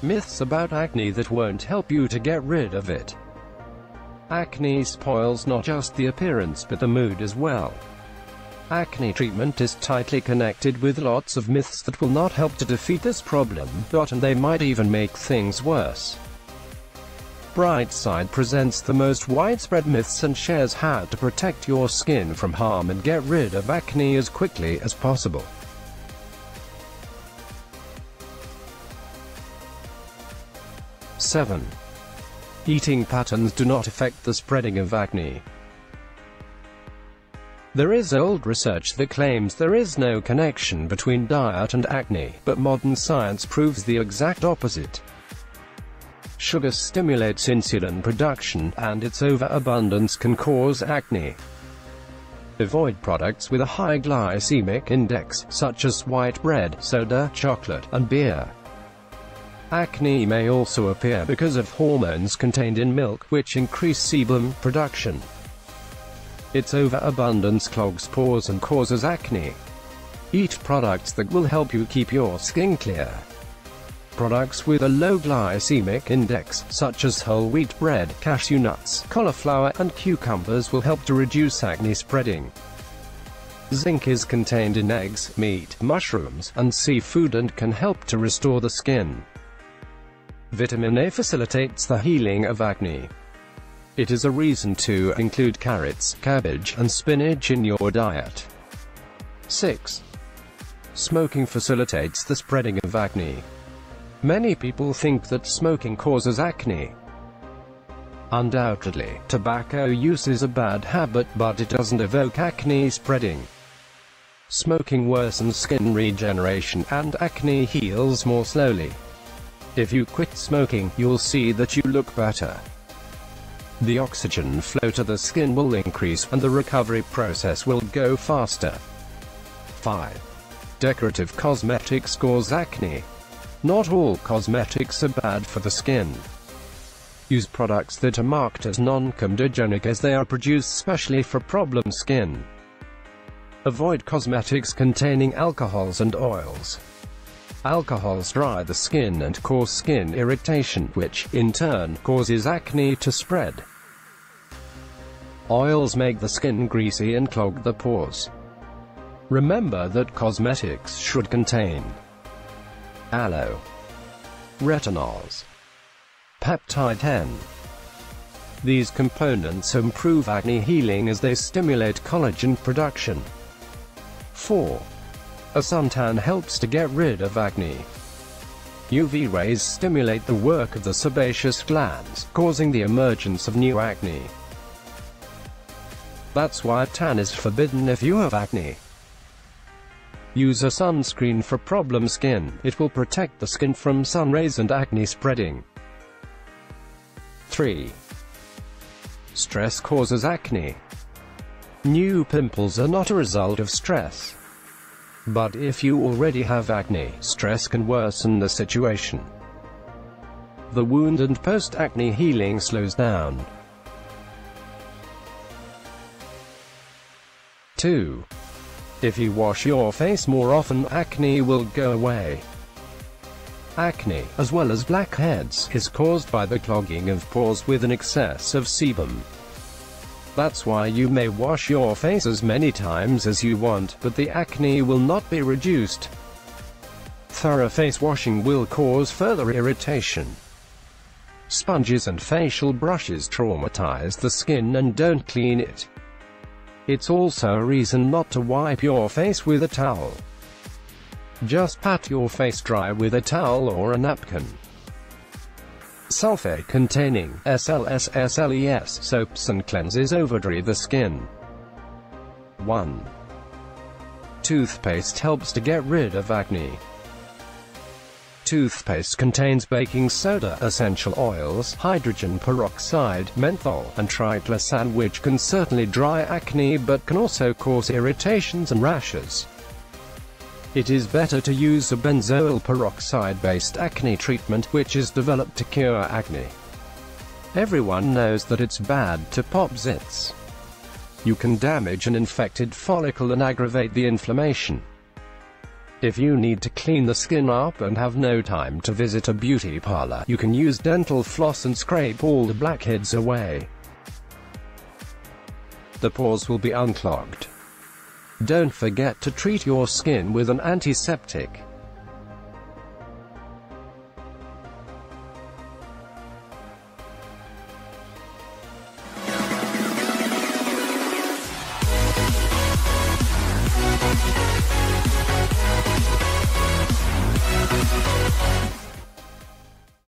Myths about acne that won't help you to get rid of it. Acne spoils not just the appearance but the mood as well. Acne treatment is tightly connected with lots of myths that will not help to defeat this problem, and they might even make things worse. Brightside presents the most widespread myths and shares how to protect your skin from harm and get rid of acne as quickly as possible. Seven. Eating patterns do not affect the spreading of acne. There is old research that claims there is no connection between diet and acne, but modern science proves the exact opposite. Sugar stimulates insulin production, and its overabundance can cause acne. Avoid products with a high glycemic index, such as white bread, soda, chocolate, and beer. Acne may also appear because of hormones contained in milk, which increase sebum production. Its overabundance clogs pores and causes acne. Eat products that will help you keep your skin clear. Products with a low glycemic index, such as whole wheat bread, cashew nuts, cauliflower, and cucumbers will help to reduce acne spreading. Zinc is contained in eggs, meat, mushrooms, and seafood and can help to restore the skin. Vitamin A facilitates the healing of acne. It is a reason to include carrots, cabbage, and spinach in your diet. 6. Smoking facilitates the spreading of acne. Many people think that smoking causes acne. Undoubtedly, tobacco use is a bad habit, but it doesn't evoke acne spreading. Smoking worsens skin regeneration, and acne heals more slowly. If you quit smoking, you'll see that you look better. The oxygen flow to the skin will increase, and the recovery process will go faster. 5. Decorative cosmetics cause acne. Not all cosmetics are bad for the skin. Use products that are marked as non-comedogenic as they are produced specially for problem skin. Avoid cosmetics containing alcohols and oils. Alcohols dry the skin and cause skin irritation, which, in turn, causes acne to spread. Oils make the skin greasy and clog the pores. Remember that cosmetics should contain aloe, retinols, peptide 10. These components improve acne healing as they stimulate collagen production. 4. A suntan helps to get rid of acne. UV rays stimulate the work of the sebaceous glands, causing the emergence of new acne. That's why tan is forbidden if you have acne. Use a sunscreen for problem skin. It will protect the skin from sun rays and acne spreading. 3. Stress causes acne. New pimples are not a result of stress. But if you already have acne, stress can worsen the situation. The wound and post-acne healing slows down. 2. If you wash your face more often, acne will go away. Acne, as well as blackheads, is caused by the clogging of pores with an excess of sebum. That's why you may wash your face as many times as you want, but the acne will not be reduced. Thorough face washing will cause further irritation. Sponges and facial brushes traumatize the skin and don't clean it. It's also a reason not to wipe your face with a towel. Just pat your face dry with a towel or a napkin. Sulfate-containing SLS-SLES soaps and cleanses overdry the skin. 1. Toothpaste helps to get rid of acne. Toothpaste contains baking soda, essential oils, hydrogen peroxide, menthol, and triclosan which can certainly dry acne but can also cause irritations and rashes. It is better to use a benzoyl peroxide-based acne treatment, which is developed to cure acne. Everyone knows that it's bad to pop zits. You can damage an infected follicle and aggravate the inflammation. If you need to clean the skin up and have no time to visit a beauty parlor, you can use dental floss and scrape all the blackheads away. The pores will be unclogged. Don't forget to treat your skin with an antiseptic.